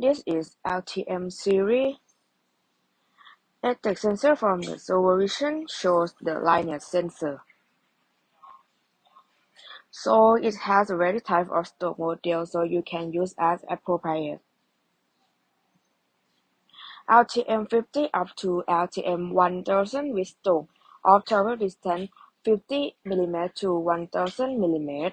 This is LTM series. Atek sensor from the Servovision shows the linear sensor. So it has a variety type of stock model so you can use as appropriate. LTM50 up to LTM1000 with stock of travel distance 50 mm to 1000 mm.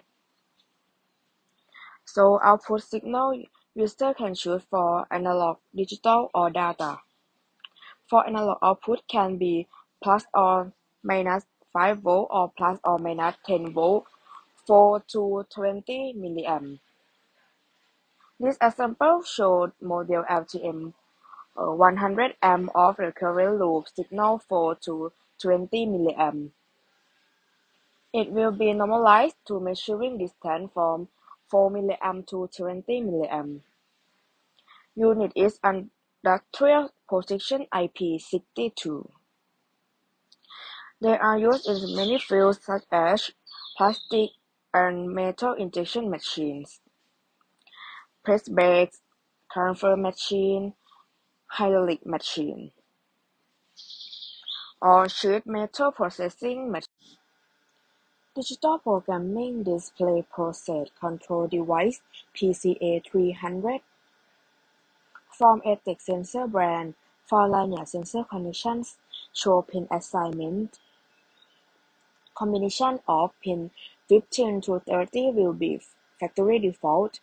So output signal user can choose for analog, digital or data. For analog output can be plus or minus 5 volt or plus or minus 10 volt 4 to 20 milliamp. This example showed model LTM uh, 100 amp of recurrent loop signal 4 to 20 milliamp. It will be normalized to measuring distance from 4 milliamp to 20 milliamp. Unit is industrial position IP62. They are used in many fields such as plastic and metal injection machines, press brakes, transfer machine, hydraulic machine, or sheet metal processing machine. Digital Programming Display Process Control Device PCA300 from Atek Sensor brand for linear sensor connections show pin assignment. Combination of pin 15 to 30 will be factory default.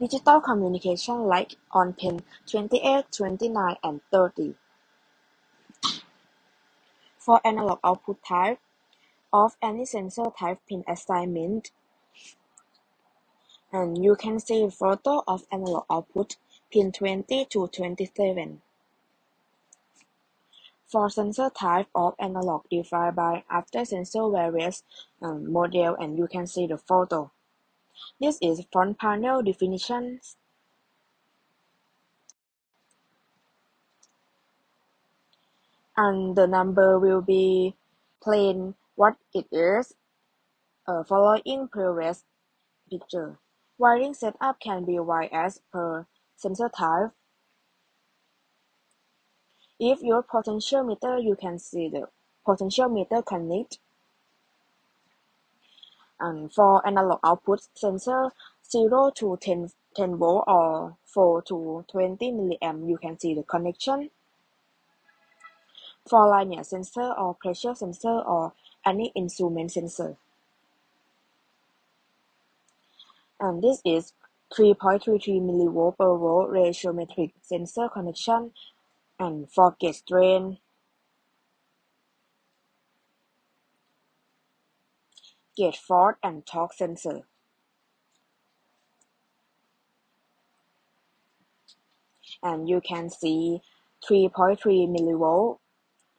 Digital communication like on pin 28, 29, and 30. For analog output type of any sensor type pin assignment, and you can see photo of analog output pin 20 to 27. For sensor type of analog defined by after sensor various um, model and you can see the photo. This is front panel definitions. And the number will be plain what it is uh, following previous picture. Wiring setup can be wired as per sensor type. If your potentiometer, you can see the potentiometer connect. And for analog output sensor 0 to 10, 10 volt or 4 to 20 milliamp, you can see the connection. For linear sensor or pressure sensor or any instrument sensor. And this is 3.33 millivolt per volt ratiometric sensor connection and for gauge strength, gauge force and torque sensor. And you can see 3.3 millivolt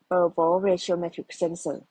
per volt ratiometric sensor.